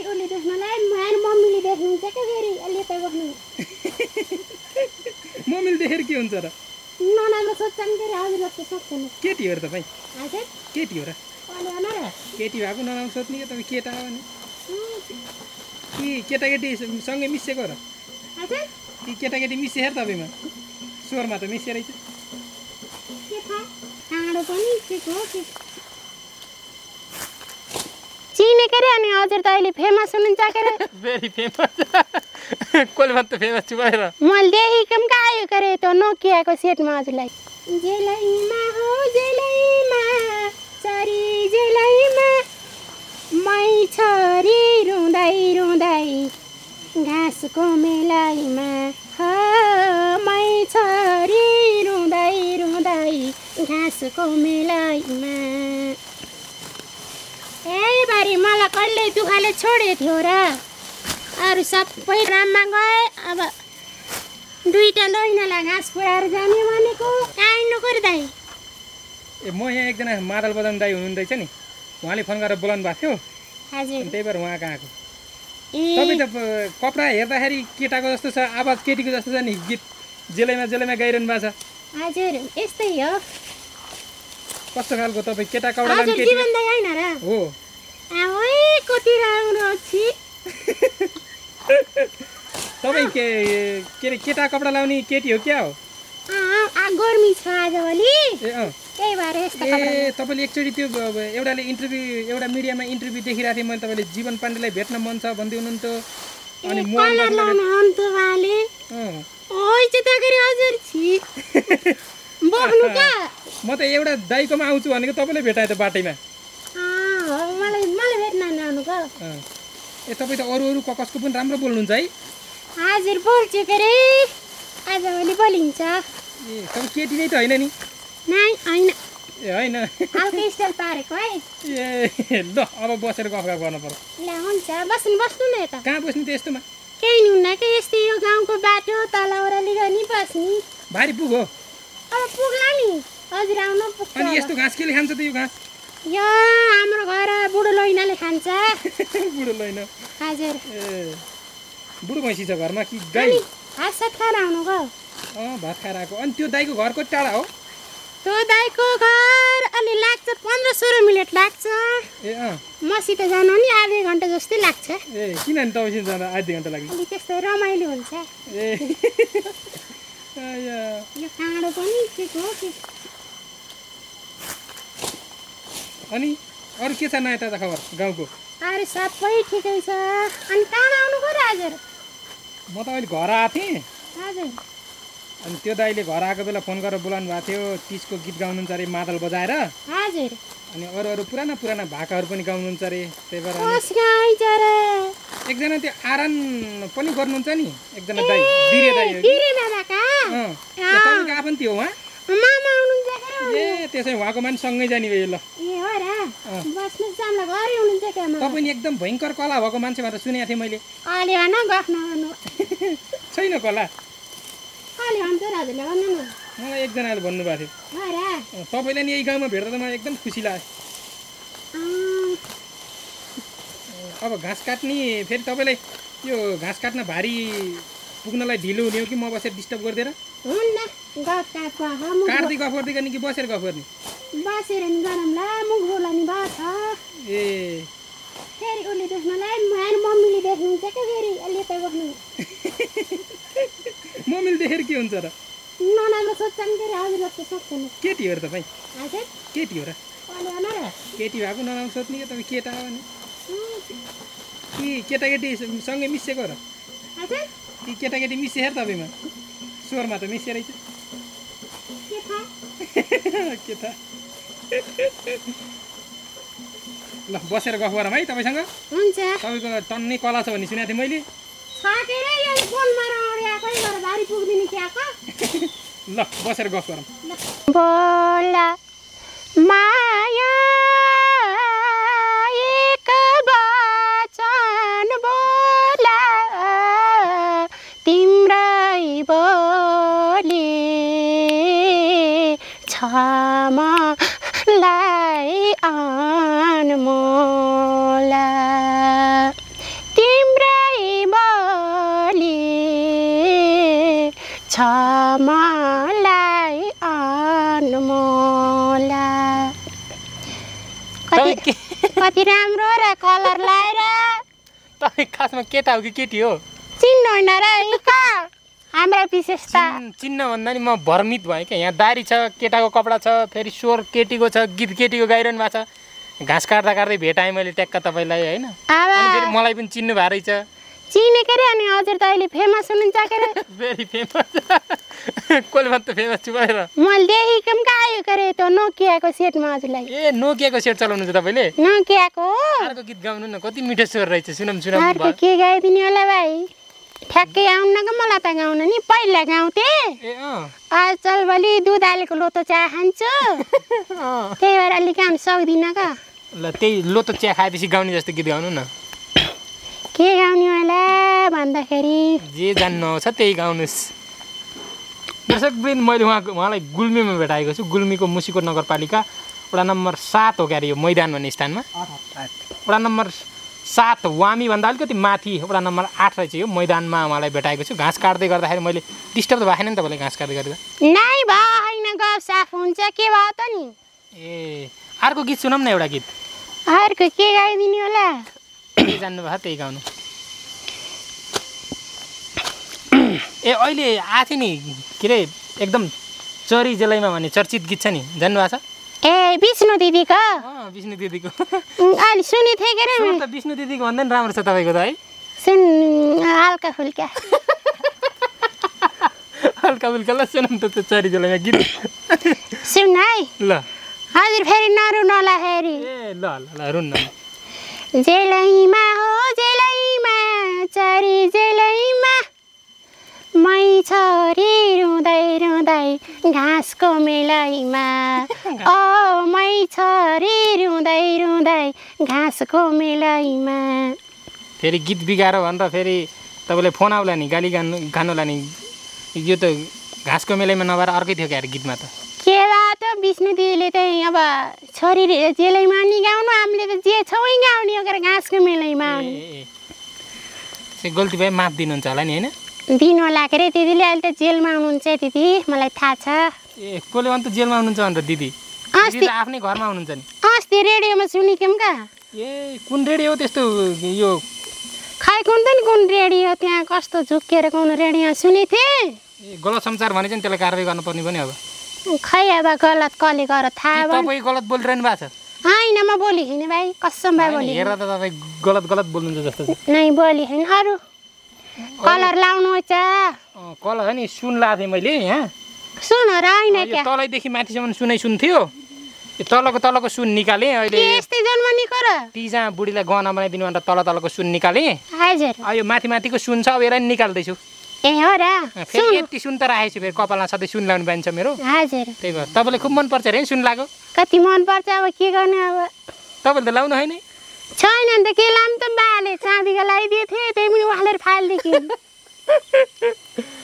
फेरि उसले देख्नलाई मेरो मम्मीले देख्नुहुन्छ क्या फेरि? अहिले यता बस्नु मम्मीले देखेर के हुन्छ र? नराम्रो सोध्छन् फेरि हजुर जस्तो सोध्छन् केटी हो र तपाईँ? हजुर केटी हो र? केटी भएको नराम्रो सोध्ने कि तपाईँ? केटा हो उम्, कि केटाकेटी सँगै मिसिएको र? कि केटाकेटी मिसिए र तपाईँमा? स्वरमा त मिसिए रहेछ। पनि के को के चिनेको रे अनि हजुर त अहिले फेमस हुनुहुन्छ के अरे भेरी फेमस कसले भन्दा फेमस छु भएर मैले देखेको पनि आयो के अरे त्यो नोकियाको सेटमा हजुरलाई। जेलैमा हो जेलैमा चरी जेलैमा मै छोरी रुँदै रुँदै घाँसको मेलाइमा हो मै छोरी रुँदै रुँदै घाँसको मेलाइमा बारी मलाई कहिले दुःखले छोडेको थियो र। अरू सबै राममा गए। अब दुईवटा लैनालाई घाँस पुऱ्याएर जाने भनेको। कहीँ नगर दाइ ए म यहाँ एकजना मादल बजाउने दाई हुनुहुँदैछ नि। उहाँले फोन गरेर बोलाउनु भएको थियो। हजुर। त्यही भएर उहाँ कहाँ आएको? तपाईँ त कपडा हेर्दाखेरि केटाको जस्तो छ आवाज केटीको जस्तो छ नि। गीत जेलैमा जेलैमा गाइरहनु भएको छ। हजुर यस्तै हो। कस्तो खालको तपाईँ केटा कपडा हो। कति राम्रो छि तपाईँ के के अरे केटा कपडा लाउने केटी हो? क्या हो गर्मी छ आजभोलि ए अँ। त्यही भएर ए तपाईँले एकचोटि त्यो एउटाले इन्टरभ्यू एउटा मिडियामा इन्टरभ्यू देखिरहेको थिएँ मैले तपाईँले जीवन पाण्डेलाई भेट्न मन छ भन्दै हुनुहुन्थ्यो। अनि म त एउटा दाइकोमा आउँछु भनेको तपाईँले भेटाएँ त बाटैमा अँ, हो, मलाई मलाई भेट्न ल्याउनुको अँ। ए तपाईँ त अरू अरू ककसको पनि राम्रो बोल्नुहुन्छ है। हजुर बोल्छु के अरे आजभोलि बोलिन्छ। ए तपाईँ केटी नै त होइन नि? होइन। ए होइन। पारेको है। ए ल अब बसेर गफ गर्नु पर्यो। ल हुन्छ बस्नु बस्नु न यता। कहाँ बस्ने त यस्तोमा? केही हुन्न कि यस्तै यो गाउँको बाटो तल ओह्राली गनी बस्ने। भारी पुग हो। अब पुग्ला नि। हजुर आउनु अनि। यस्तो घाँस केले खान्छ त यो घाँस? यो हाम्रो घर बुढो लैनाले खान्छ। बुढो लैन। हजुर। ए बुढो भैँसी छ घरमा कि गाई? हात सात खाएर आउनु गयो अँ भात खाएर आएको। अनि त्यो दाईको घर कति टाढा हो? त्यो दाइको घर अलि लाग्छ पन्ध्र सोह्र मिनट लाग्छ। ए अँ। मसित जानु नि आधी घन्टा जस्तै लाग्छ। ए किन नि तपाईँसित जाँदा आधी घन्टा लाग्यो? अलि त्यस्तै रमाइलो हुन्छ। ए। यो काँडो पनि के को के अनि अरू के छ नयाँ ताजा खबर गाउँको? अरे सबै ठिकै छ। अनि कहाँ आउनु पऱ्यो हजुर? म त अहिले घर आएको थिएँ। हजुर। अनि त्यो दाईले घर आएको बेला फोन गरेर बोलाउनु भएको थियो तिजको गीत गाउनुहुन्छ अरे मादल बजाएर। हजुर। अनि अरू अरू पुराना पुराना भाकाहरू पनि गाउनुहुन्छ अरे त्यही भएर एकजना त्यो आरन पनि गर्नुहुन्छ नि एकजना दाई बिरे दाई। आफन्ती हो। उहाँ? ए त्यसै उहाँको मान्छे सँगै जाने भयो ल। तपाईँ एकदम भयङ्कर कला भएको मान्छे भनेर सुनेको थिएँ मैले। छैन कला। मलाई एकजनाले भन्नुभएको थियो। तपाईँलाई नि यही गाउँमा भेट्दा त मलाई एकदम खुसी लाग्यो। अब घाँस काट्ने फेरि तपाईँलाई यो घाँस काट्न भारी पुग्नलाई ढिलो हुने हो कि म बसेर डिस्टर्ब गरिदिएर? हुन्न गफ गर्दै गर्ने कि बसेर गफ गर्ने बसेर नि गरौँला मुख बोलाउने भयो छ ए। फेरि उसले देख्नलाई मेरो मम्मीले देख्नुहुन्छ क्या फेरि अहिले यता बस्नु मम्मीले देखेर के हुन्छ र? नराम्रो सोध्छन् फेरि हजुर जस्तो सोध्छन् केटी हो र तपाईँ? हजुर। केटी हो र? केटी भएको नराम्रो सोध्ने कि तपाईँ? केटा हो उम्, कि केटाकेटी सँगै मिसिएको र? हजुर। कि केटाकेटी मिसिए र तपाईँमा? स्वरमा त के थाहा के त? ल बसेर गफ गरौँ है तपाईँसँग। हुन्छ। तपाईँको टन्नै कला छ भन्ने सुनेको थिएँ मैले। ल बसेर गफ गरौँ। छमलाई अनमोला तिम्रै बोली क्षमालाई अनमोला कति कति राम्रो र कलर लाएर तपाईँ खासमा केटा हो कि केटी हो? चिन्नु होइन र हाम्रा विशेषता चिन्- चिन्न भन्दा नि म भ्रमित भएँ क्या। यहाँ दारी छ केटाको कपडा छ फेरि स्वर केटीको छ गीत केटीको गाइरहनु भएको छ। घाँस काट्दा काट्दै भेटाएँ मैले ट्याक्क तपाईँलाई होइन? मलाई पनि चिन्नु भएको रहेछ। चिनेको रे? अनि हजुर त अहिले फेमस हुनुहुन्छ के रे? भेरी फेमस कसले मात्र फेमस छु भनेर। मैले देखेको पनि आयो के रे त्यो नोकियाको सेटमा हजुरलाई? ए नोकियाको सेट चलाउनु छ तपाईँले? नोकियाको अर्को गीत गाउनु न कति मिठो स्वर रहेछ सुनम सुनम अर्को। के गाइदिने होला भाइ? ठ्याक्कै आउन्नको मलाई त गाउन नि पहिला गाउँथे। ए अँ। आजकल भोलि दुध हालेको लोतो चिया खान्छु। अँ। त्यही भएर अलिक गाउनु सक्दिनँ का ल त्यही लोतो चिया खाएपछि गाउने जस्तो गीत गाउनु न। के गाउने होला भन्दाखेरि? जे जान्नु आउँछ त्यही गाउनुहोस् दर्शकवृन्द मैले उहाँको उहाँलाई गुल्मीमा भेटाएको छु। गुल्मीको मुसिकोट नगरपालिका वडा नम्बर सात हो क्यारे यो मैदान भन्ने स्थानमा। वडा नम्बर सात वामीभन्दा अलिकति माथि वडा नम्बर आठ रहेछ यो मैदानमा उहाँलाई भेटाएको छु। घाँस काट्दै गर्दाखेरि मैले डिस्टर्ब त भएको छैन नि तपाईँलाई घाँस काट्दै गर्दा। नै भयो होइन गफ साफ हुन्छ के भयो त नि? ए अर्को गीत सुनौँ न एउटा गीत। अर्को के गाइदिने होला? जे जान्नुभयो त्यही गाउनु। ए अहिले आएको थियो नि के अरे एकदम चरी जेलैमा भन्ने चर्चित गीत छ नि जान्नुभएको छ? ए विष्णु दिदीको। विष्णु दिदीको। अहिले सुनेको थिएँ के रे। स्वर त विष्णु दिदीको भन्दा नि राम्रो छ तपाईँको त है। सुन हल्का फुल्का। हल्का फुल्का ल सुनौँ त त्यो चरी जेलैमा गीत। सुन है। ल। हजुर फेरि नरुनला फेरि। ए ल ल ल रुन्न जेलैमा हो जेलैमा चरी जेलैमा। मै छोरी रुँदै रुँदै। घाँसको मेलैमा। ओ मै छोरी रुँदै रुँदै घाँसको मेलैमा। फेरि गीत बिगाएर भनेर फेरि तपाईँले फोन आउला नि गाली गानु गानुला नि। यो त घाँसको मेलैमा नभएर अर्कै थियो क्या गीतमा त। के भयो त विष्णु दिदीले चाहिँ अब छोरी जेलैमा नि गाउनु हामीले त जे छौँ गाउने हो घाँसको मेलैमा। गल्ती भए माफ दिनुहुन्छ होला नि होइन? दिनु होला के अरे? दिदीले अहिले त जेलमा हुनुहुन्छ दिदी मलाई थाहा छ। ए कसले अन्त जेलमा हुनुहुन्छ भनेर दिदी? आफ्नै घरमा हुनुहुन्छ नि। अस्ति रेडियोमा सुनेको का ए कुन रेडियो त्यस्तो यो? खै कुन त नि कुन रेडियो? त्यहाँ कस्तो झुक्किएर कुन रेडियो सुनेको थिएँ। गलत समाचार भने चाहिँ त्यसलाई कारवाही गर्नुपर्ने पनि अब। खै अब गलत कसले गर थाहा तपाईँ गलत बोलिरहनु भएको छ? होइन म बोली होइन भाइ कसम भाइ बोली हेर्दा त तपाईँ गलत गलत बोल्नुहुन्छ जस्तो नै बोली होइन अरू? कलर लाउनु छ अँ, कल हो नि सुन लाएको थिएँ मैले यहाँ सुन र होइन तलैदेखि माथिसम्म सुनै सुन थियो यो तलको तलको सुन निकालेँ अहिले के यस्तै जन्मनीको र? ती जहाँ बुढीलाई गहना बनाइदिनु भनेर तल तलको सुन निकालेँ। यो माथि माथिको सुन छ अब यसलाई निकाल्दैछु। ए हो र। फेरि यति सुन त राखेको छु फेरि कपालमा सधैँ सुन लाउनु पाइन्छ मेरो। हजुर। त्यही भएर तपाईँलाई खुब मनपर्छ अरे नि सुन लगाएको कति मनपर्छ अब के गर्ने अब? तपाईँले त लाउनु होइन। छैन नि त के लाम त बाले चाँदीको लगाइदिएको थिएँ त्यही पनि उहाँले फालिदिएको